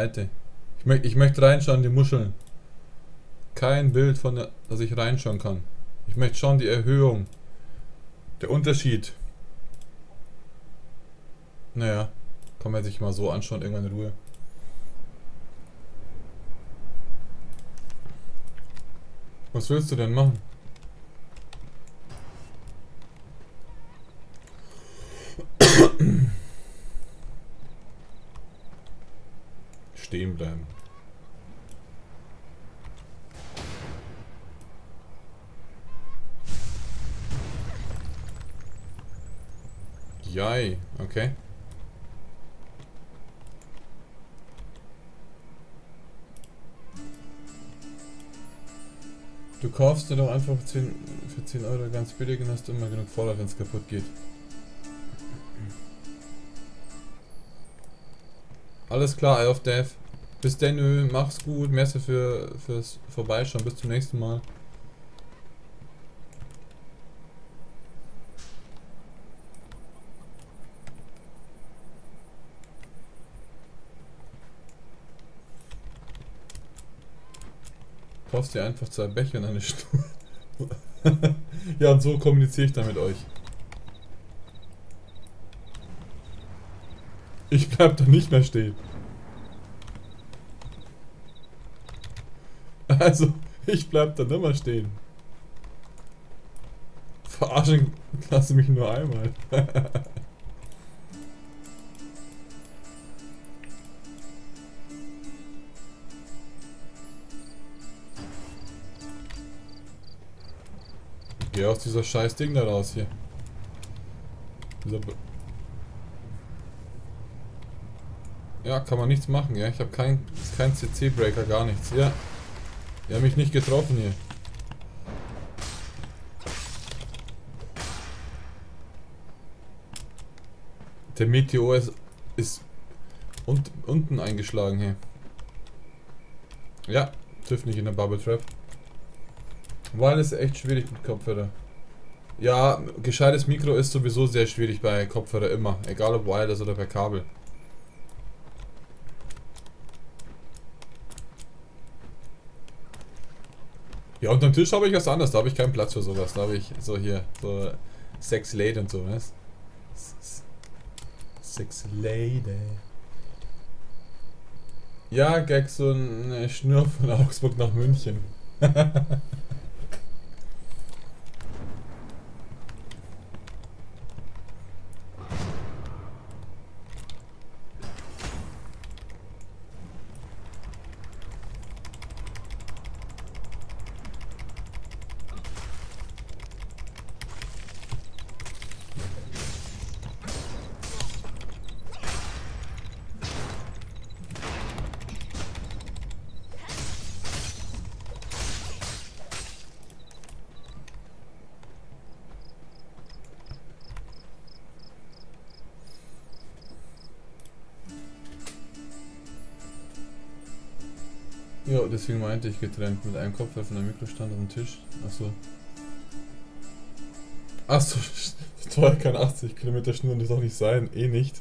Seite. Ich, mö ich möchte reinschauen, die Muscheln. Kein Bild von der, dass ich reinschauen kann. Ich möchte schauen, die Erhöhung. Der Unterschied. Naja, kann man sich mal so anschauen, irgendwann in Ruhe. Was willst du denn machen? Stehen bleiben. Jai, okay. Du kaufst dir doch einfach 10, für 10 Euro ganz billig und hast immer genug Vorrat, wenn es kaputt geht. Alles klar, Eye of Death. Bis denn, mach's gut, merci für, fürs Vorbeischauen, bis zum nächsten Mal. Kaufst dir einfach zwei Becher und eine Stuhl. ja, und so kommuniziere ich dann mit euch. Ich bleib da nicht mehr stehen. Also, ich bleib da nicht mehr stehen. Verarschen lasse mich nur einmal. Geh aus dieser scheiß Ding da raus hier. Dieser ja, kann man nichts machen, ja. Ich habe kein, kein CC-Breaker, gar nichts. Ja. Die haben mich nicht getroffen hier. Der Meteor ist, ist und, unten eingeschlagen hier. Ja, trifft nicht in der Bubble Trap. Weil es echt schwierig mit Kopfhörer. Ja, gescheites Mikro ist sowieso sehr schwierig bei Kopfhörer immer. Egal ob wireless oder per Kabel. Ja, unterm Tisch habe ich was anderes. Da habe ich keinen Platz für sowas. Da habe ich so hier, so Sex Lady und so, was? Sex Lady. Ja, Gag, so eine Schnur von Augsburg nach München. Ja, deswegen meinte ich getrennt mit einem Kopf von der Mikrostand auf dem Tisch. Achso. Achso, toll, kann 80 Kilometer Schnur das auch nicht sein. Eh nicht.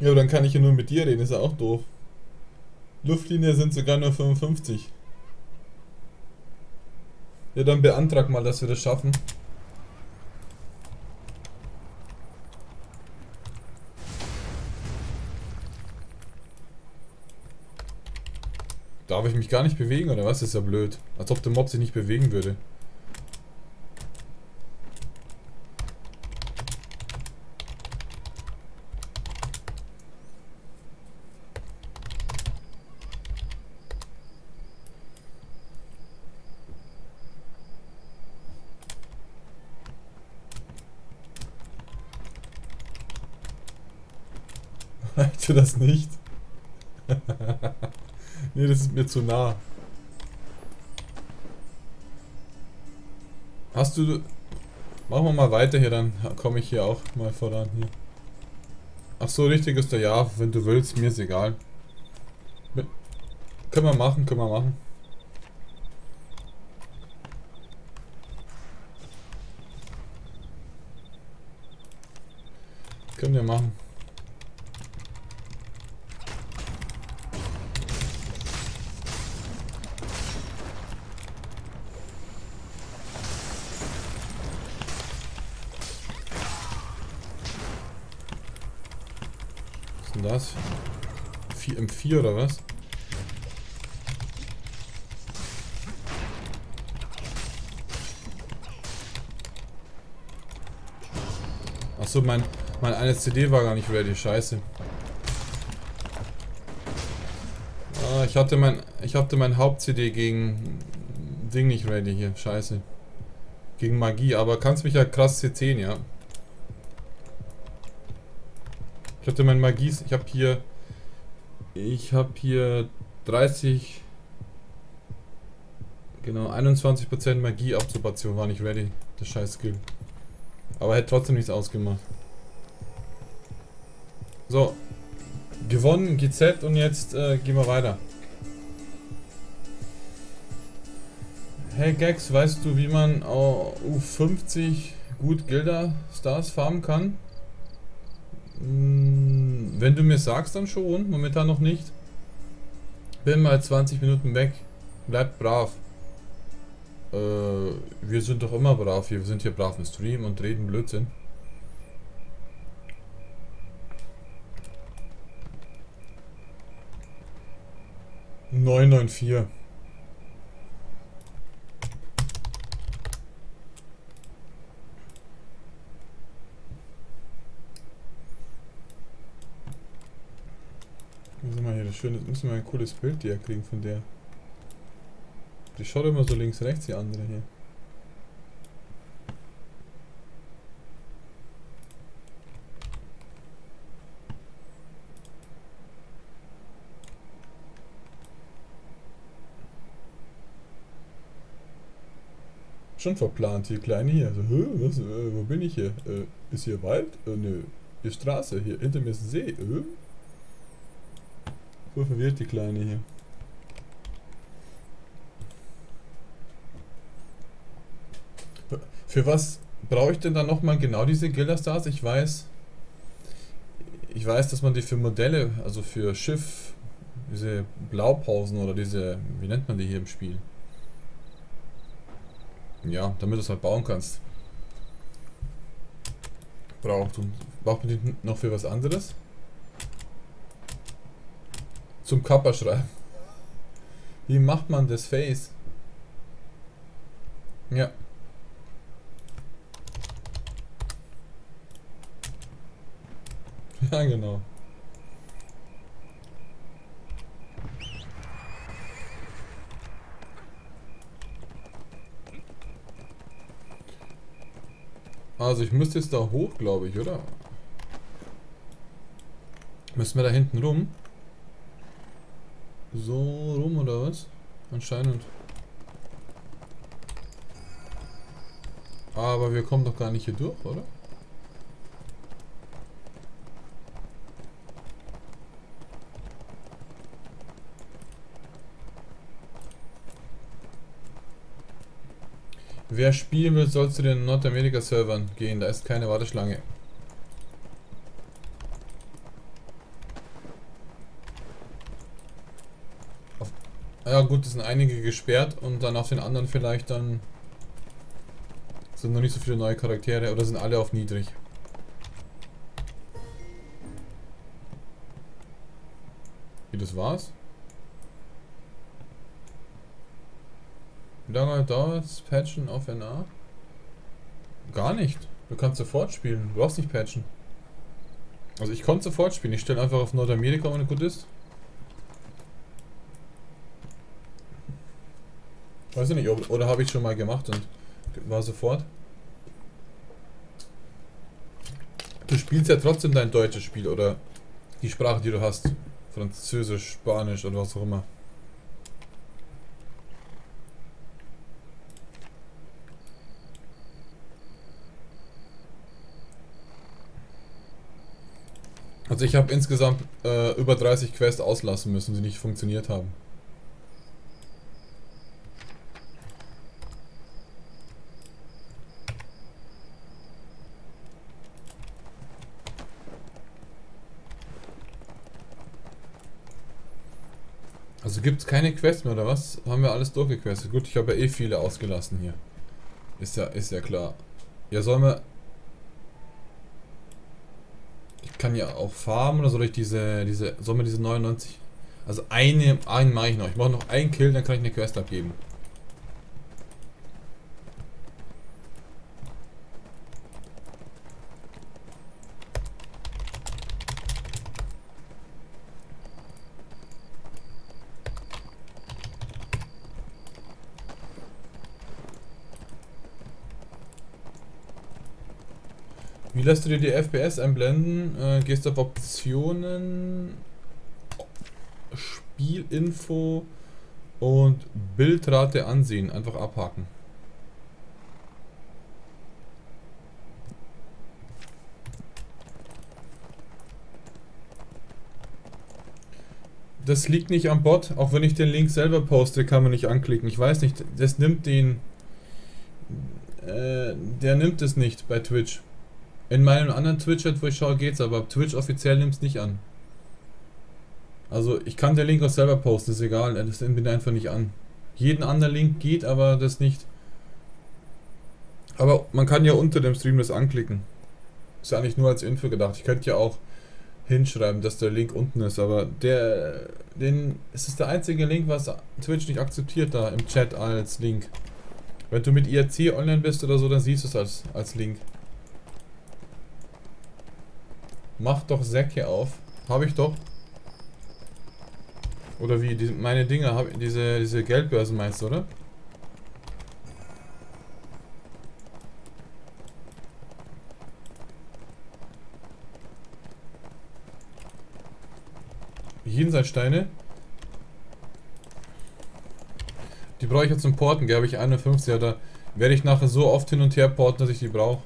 Ja, dann kann ich ja nur mit dir reden, ist ja auch doof. Luftlinie sind sogar nur 55. Ja, dann beantrag mal, dass wir das schaffen. Darf ich mich gar nicht bewegen oder was? Das ist ja blöd. Als ob der Mob sich nicht bewegen würde. das nicht. nee, das ist mir zu nah. Hast du... Machen wir mal weiter hier, dann komme ich hier auch mal voran. Hier. Ach so, richtig ist der ja, wenn du willst, mir ist egal. Können wir machen, können wir machen. Können wir machen. Denn das? Vier, M4 oder was? Achso, mein, mein eine CD war gar nicht ready, scheiße. Ah, ich hatte mein, ich hatte mein Haupt-CD gegen Ding nicht ready hier, scheiße. Gegen Magie, aber kannst mich ja krass C10, ja. Ich hatte mein Magie, ich habe hier, ich habe hier 30, genau 21% Magie-Absorption war nicht ready, das scheiß Skill. Aber hätte trotzdem nichts ausgemacht. So. Gewonnen, GZ und jetzt äh, gehen wir weiter. Hey Gags, weißt du, wie man auf U50 gut Gilder Stars farmen kann? Hm, wenn du mir sagst, dann schon. Momentan noch nicht. Bin mal 20 Minuten weg. Bleibt brav. Äh, wir sind doch immer brav hier. Wir sind hier brav im Stream und reden Blödsinn. Neun neun vier. Müssen wir hier das schöne, müssen wir ein cooles Bild hier kriegen von der. Die schaut immer so links, rechts, die andere hier. Schon verplant, hier kleine hier. Also, was, äh, wo bin ich hier? Äh, ist hier Wald? Äh, nö. Hier Straße, hier hinter mir ist ein See. Äh? So verwirrt die Kleine hier. Für was brauche ich denn dann nochmal genau diese Gilder Stars? Ich weiß, ich weiß, dass man die für Modelle, also für Schiff, diese Blaupausen oder diese, wie nennt man die hier im Spiel? Ja, damit du es halt bauen kannst. Braucht und braucht man die noch für was anderes? Zum Kappa schreiben. Wie macht man das Face? Ja. Ja, genau. Also ich müsste jetzt da hoch, glaube ich, oder? Müssen wir da hinten rum? So rum oder was? Anscheinend. Aber wir kommen doch gar nicht hier durch, oder? Wer spielen will, soll zu den Nordamerika-Servern gehen. Da ist keine Warteschlange. Ja gut, es sind einige gesperrt und dann auf den anderen vielleicht dann sind noch nicht so viele neue Charaktere oder sind alle auf niedrig. Wie das war's? Wie lange dauert es Patchen auf NA? Gar nicht. Du kannst sofort spielen. Du brauchst nicht patchen. Also ich konnte sofort spielen. Ich stelle einfach auf Nordamerika, wenn gut ist. Weiß ich nicht, ob, oder habe ich schon mal gemacht und war sofort. Du spielst ja trotzdem dein deutsches Spiel oder die Sprache, die du hast. Französisch, Spanisch oder was auch immer. Also ich habe insgesamt äh, über 30 Quests auslassen müssen, die nicht funktioniert haben. Gibt es keine Quests mehr, oder was? Haben wir alles durchgequestet? Gut, ich habe ja eh viele ausgelassen hier. Ist ja, ist ja klar. Ja, sollen wir... Ich kann ja auch farmen, oder soll ich diese, diese, sollen wir diese 99... Also eine, einen mache ich noch. Ich mache noch einen Kill, dann kann ich eine Quest abgeben. Wie lässt du dir die FPS einblenden? Äh, gehst auf Optionen, Spielinfo und Bildrate ansehen. Einfach abhaken. Das liegt nicht am Bot, auch wenn ich den Link selber poste, kann man nicht anklicken. Ich weiß nicht, das nimmt den... Äh, der nimmt es nicht bei Twitch. In meinem anderen Twitch-Chat, wo ich schaue, geht's, aber Twitch offiziell nimmt es nicht an. Also ich kann den Link auch selber posten, ist egal, das nimmt einfach nicht an. Jeden anderen Link geht, aber das nicht. Aber man kann ja unter dem Stream das anklicken. Ist ja eigentlich nur als Info gedacht. Ich könnte ja auch hinschreiben, dass der Link unten ist, aber der, den, es ist der einzige Link, was Twitch nicht akzeptiert da im Chat als Link. Wenn du mit IRC online bist oder so, dann siehst du es als, als Link. Mach doch Säcke auf. Habe ich doch. Oder wie? Die, meine Dinger, hab, diese, diese Geldbörsen meinst du, oder? Jenseitssteine. Die brauche ich jetzt zum Porten, gell? Habe ich 51, ja, da werde ich nachher so oft hin und her porten, dass ich die brauche.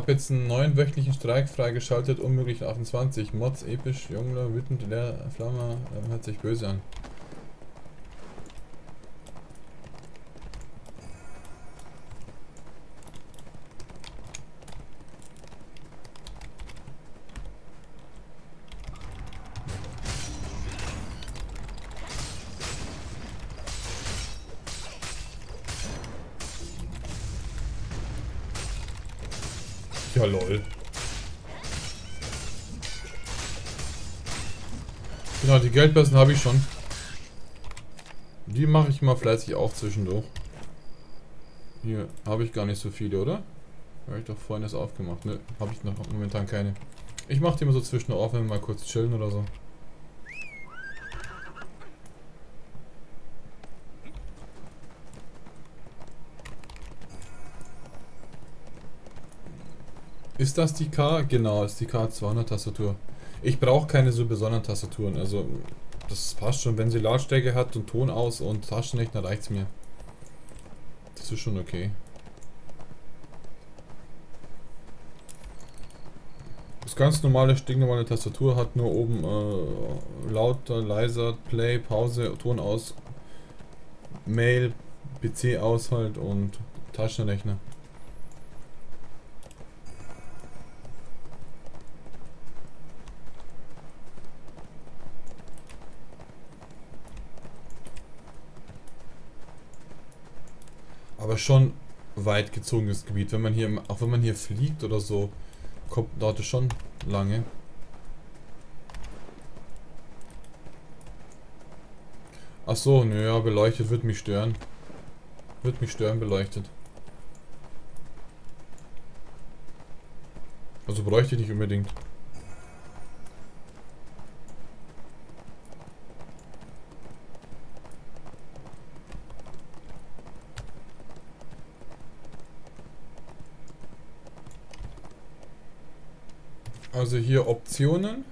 Hab jetzt einen neuen wöchentlichen Streik freigeschaltet, unmöglich 28. Mods, episch, Jungler, wütend, leer, Flammer, äh, hört sich böse an. Ja, lol. Genau, die Geldbörsen habe ich schon. Die mache ich mal fleißig auf zwischendurch. Hier habe ich gar nicht so viele, oder? Habe ich doch vorhin das aufgemacht. Ne, habe ich noch momentan keine. Ich mache die immer so zwischendurch auf, wenn wir mal kurz chillen oder so. Ist das die K? Genau, ist die K200 Tastatur. Ich brauche keine so besonderen Tastaturen. Also, das passt schon. Wenn sie Lautstärke hat und Ton aus und Taschenrechner, reicht es mir. Das ist schon okay. Das ganz normale, stinknormale Tastatur hat nur oben äh, lauter, leiser, Play, Pause, Ton aus, Mail, PC aus halt und Taschenrechner. Aber schon weit gezogenes Gebiet. Wenn man hier, auch wenn man hier fliegt oder so, kommt, dauert schon lange. Ach so, naja, beleuchtet wird mich stören. Wird mich stören, beleuchtet. Also bräuchte ich nicht unbedingt. Also hier Optionen,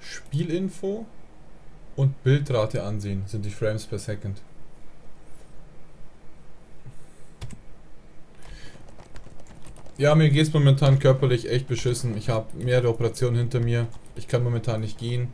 Spielinfo und Bildrate ansehen sind die Frames per Second. Ja, mir geht es momentan körperlich echt beschissen. Ich habe mehrere Operationen hinter mir. Ich kann momentan nicht gehen.